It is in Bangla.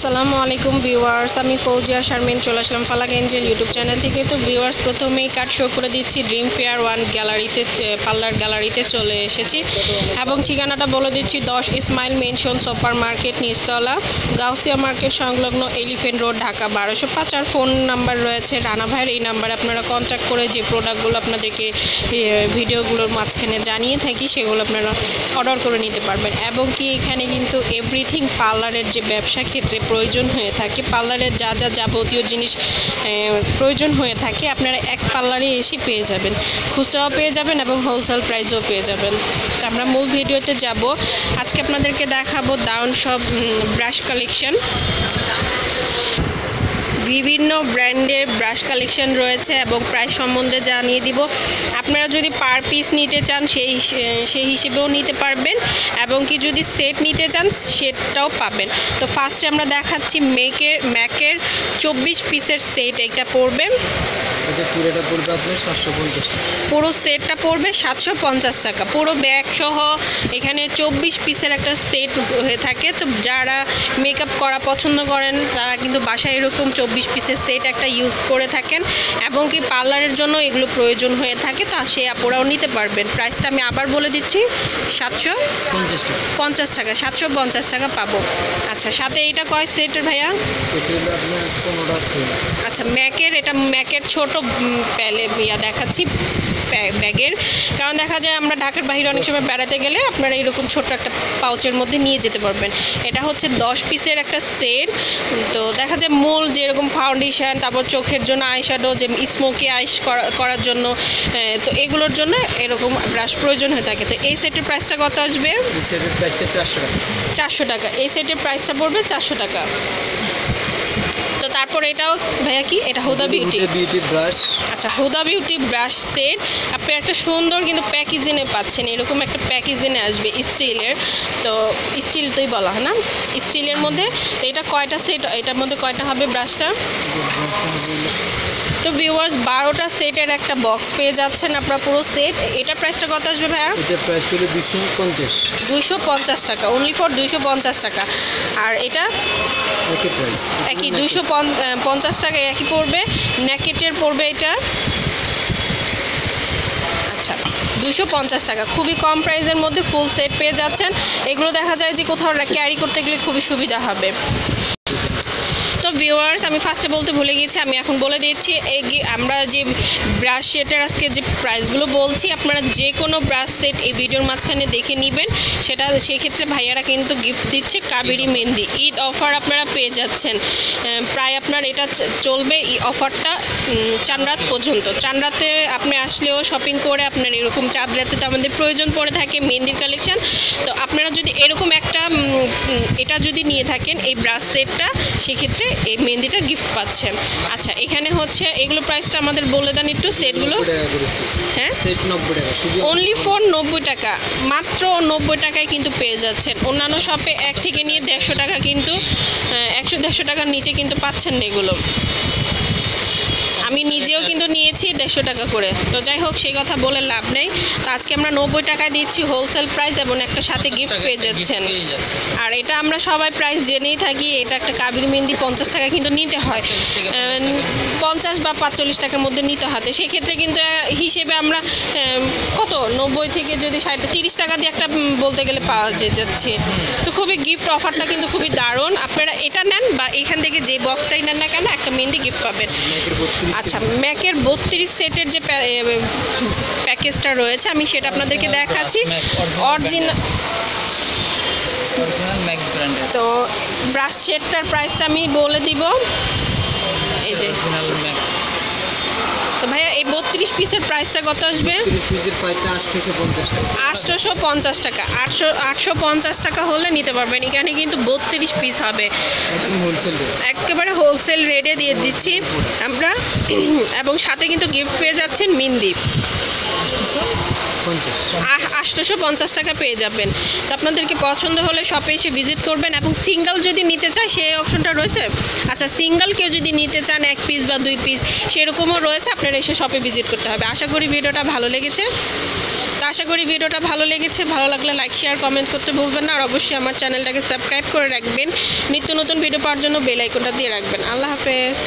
আসসালামু আলাইকুম ভিউয়ার্স, আমি ফৌজিয়া শারমিন চলে আসলাম ফালাক এঞ্জেল ইউটিউব চ্যানেল থেকে। তো ভিউয়ার্স, প্রথমেই কার্ড শো করে দিচ্ছি ড্রিম ফেয়ার ওয়ান গ্যালারিতে পার্লার গ্যালারিতে চলে এসেছি। এবং ঠিকানাটা বলে দিচ্ছি দশ ইসমাইল মেনশন সুপার মার্কেট নিচতলা, গাউসিয়া মার্কেট সংলগ্ন এলিফেন্ট রোড ঢাকা বারোশো পাঁচ। আর ফোন নাম্বার রয়েছে রানা ভাইয়ের, এই নাম্বারে আপনারা কন্ট্যাক্ট করে যে প্রোডাক্টগুলো আপনাদেরকে ভিডিওগুলোর মাঝখানে জানিয়ে থাকি, সেগুলো আপনারা অর্ডার করে নিতে পারবেন। এবং কি এখানে কিন্তু এভরিথিং পার্লারের যে ব্যবসা ক্ষেত্রে প্রয়োজন হয়ে থাকে। পার্লারের যা যা যাবতীয় জিনিস প্রয়োজন হয়ে থাকে, আপনারা এক পার্লারে এসে পেয়ে যাবেন। খুচরাও পেয়ে যাবেন এবং হোলসেল প্রাইসও পেয়ে যাবেন। তো আমরা মূল ভিডিওতে যাব। আজকে আপনাদেরকে দেখাবো দাউন সব ব্রাশ কালেকশন বিভিন্ন ব্র্যান্ডের ব্রাশ কালেকশন রয়েছে এবং প্রাইস সম্বন্ধে জানিয়ে দিব। আপনারা যদি পার পিস নিতে চান, সেই সেই হিসেবেও নিতে পারবেন এবং কি যদি সেট নিতে চান, সেটটাও পাবেন। তো ফার্স্টে আমরা দেখাচ্ছি মেকের ম্যাকের চব্বিশ পিসের সেট। এটা পড়বে এটা পুরোটা পড়বে আপনার সাতশো পঞ্চাশ পুরো সেটটা পড়বে সাতশো পঞ্চাশ টাকা। পুরো ব্যাগ সহ এখানে চব্বিশ পিসের একটা সেট হয়ে থাকে। তো যারা মেকআপ করা পছন্দ করেন তারা কিন্তু বাসায় এরকম চব্বিশ পিসের সেট একটা ইউজ করে থাকেন। এবং কি পার্লারের জন্য এগুলো প্রয়োজন হয়ে থাকে তা সে আপনারাও নিতে পারবেন। প্রাইসটা আমি আবার বলে দিচ্ছি সাতশো পঞ্চাশ টাকা। পঞ্চাশ টাকা সাতশো পঞ্চাশ টাকা পাবো। আচ্ছা সাথে এইটা কয় সেটের ভাইয়া? এটা আচ্ছা ম্যাকের এটা ম্যাকের ছোট প্যালে ইয়া দেখাচ্ছি ব্যাগ- ব্যাগের। কারণ দেখা যায় আমরা ঢাকার বাইরে অনেক সময় বেড়াতে গেলে আপনারা এরকম ছোট একটা পাউচের মধ্যে নিয়ে যেতে পারবেন। এটা হচ্ছে দশ পিসের একটা সেট। তো দেখা যায় মূল যেরকম ফাউন্ডেশন তারপর চোখের জন্য আইশ্যাডো যে স্মোকি আইস করার জন্য তো এগুলোর জন্য এরকম ব্রাশ প্রয়োজন হয়ে থাকে। তো এই সেটের প্রাইসটা কত আসবে? চারশো টাকা। এই সেটের প্রাইসটা পড়বে চারশো টাকা। তো তারপর এটাও ভাইয়া কি? এটা হুদা বিউটি বিউটি ব্রাশ আচ্ছা হুদা বিউটি ব্রাশ সেট আপনি একটা সুন্দর কিন্তু প্যাকেজিংয়ে পাচ্ছেন এরকম একটা প্যাকেজিংয়ে আসবে স্টিলের তো স্টিল তোই বলা হয় না? স্টিলের মধ্যে এটা কয়টা সেট এটার মধ্যে কয়টা হবে ব্রাশটা তো ভিউয়ার্স বারোটা সেটের একটা বক্স পেয়ে যাচ্ছেন আপনার পুরো সেট এটা প্রাইসটা কত আসবে ভাইয়া? এটার প্রাইস ছিল দুশো পঞ্চাশ। দুইশো পঞ্চাশ টাকা অনলি ফর দুইশো পঞ্চাশ টাকা। আর এটা? একই প্রাইস একই দুইশো পঞ্চাশ টাকা একই পড়বে। ন্যাকেটের পড়বে এটা? আচ্ছা দুশো পঞ্চাশ টাকা। খুবই কম প্রাইসের মধ্যে ফুল সেট পেয়ে যাচ্ছেন। এগুলো দেখা যায় যে কোথাও ক্যারি করতে গেলে খুবই সুবিধা হবে। ভিউয়ার্স আমি ফার্স্টে বলতে ভুলে গিয়েছি আমি এখন বলে দিচ্ছি এই আমরা যে ব্রাশ সেটের আজকে যে প্রাইসগুলো বলছি আপনারা যে কোনো ব্রাশ সেট এই ভিডিওর মাঝখানে দেখে নেবেন। সেটা সেক্ষেত্রে ভাইয়ারা কিন্তু গিফট দিচ্ছে কাবেরি মেহেন্দি। ঈদ অফার আপনারা পেয়ে যাচ্ছেন। প্রায় আপনার এটা চলবে এই অফারটা উম, চাঁদ রাত পর্যন্ত। চাঁদ রাতে আপনি আসলেও শপিং করে আপনার এরকম চাঁদ রাতে তো আমাদের প্রয়োজন পড়ে থাকে মেহেন্দির কালেকশন তো আপনারা যদি এরকম একটা এটা যদি নিয়ে থাকেন এই ব্রাশ সেটটা সেক্ষেত্রে এই মেহেন্দিটা গিফট পাচ্ছেন আচ্ছা এখানে হচ্ছে এগুলো প্রাইসটা আমাদের বলে দেন একটু সেটগুলো হ্যাঁ? সেট নব্বই টাকা অনলি ফোর নব্বই টাকা। মাত্র নব্বই টাকায় কিন্তু পেয়ে যাচ্ছেন। অন্যান্য শপে এক থেকে নিয়ে দেড়শো টাকা কিন্তু একশো দেড়শো টাকার নিচে কিন্তু পাচ্ছেন না এগুলো। আমি নিজেও কিন্তু নিয়েছি দেড়শো টাকা করে। তো যাই হোক সেই কথা বলে লাভ নেই। তো আজকে আমরা নব্বই টাকায় দিচ্ছি হোলসেল প্রাইস এবং একটা সাথে গিফট পেয়ে যাচ্ছেন। আর এটা আমরা সবাই প্রাইস জেনেই থাকি এটা একটা কাবির মেহেন্দি পঞ্চাশ টাকা কিন্তু নিতে হয়। পঞ্চাশ বা পাঁচচল্লিশ টাকার মধ্যে নিতে হয়। তো সেক্ষেত্রে কিন্তু হিসেবে আমরা কত? নব্বই থেকে যদি ষাট তিরিশ টাকা দিয়ে একটা বলতে গেলে পাওয়া যে- যাচ্ছে। তো খুবই গিফট অফারটা কিন্তু খুবই দারুণ। আপনারা এটা নেন বা এখান থেকে যে বক্সটাই নেন না কেন একটা মেহেন্দি গিফট পাবেন। আচ্ছা ম্যাকের বত্রিশ সেটের যে প্যাকেজটা রয়েছে আমি সেটা আপনাদেরকে দেখাচ্ছি। অরিজিনাল অরিজিনাল ম্যাক ব্র্যান্ডের তো ব্রাশ সেটটার প্রাইসটা আমি বলে দিব। এই যে অরিজিনাল ম্যাক তো ভাইয়া এই বত্রিশ পিসের প্রাইসটা কত আসবে? আটশোশো পঞ্চাশ টাকা। আটশো আটশো পঞ্চাশ টাকা হলে নিতে পারবেন। এখানে কিন্তু বত্রিশ পিস হবে। একেবারে হোলসেল রেটে দিয়ে দিচ্ছি আমরা। এবং সাথে কিন্তু গিফট পেয়ে যাচ্ছেন মিন্দি আটশোশো? পঞ্চাশ আটশোশো পঞ্চাশ টাকা পেয়ে যাবেন। তো আপনাদেরকে পছন্দ হলে শপে এসে ভিজিট করবেন এবং সিঙ্গেল যদি নিতে চায়, সেই অপশনটা রয়েছে। আচ্ছা সিঙ্গেল কেউ যদি নিতে চান, এক পিস বা দুই পিস সেরকমও রয়েছে। আপনারা এসে শপে ভিজিট করতে হবে। আশা করি ভিডিওটা ভালো লেগেছে। তা আশা করি ভিডিওটা ভালো লেগেছে। ভালো লাগলে লাইক শেয়ার কমেন্ট করতে ভুলবেন না। আর অবশ্যই আমার চ্যানেলটাকে সাবস্ক্রাইব করে রাখবেন। নিত্য নতুন ভিডিও পাওয়ার জন্য বেল দিয়ে রাখবেন। আল্লাহ হাফেজ।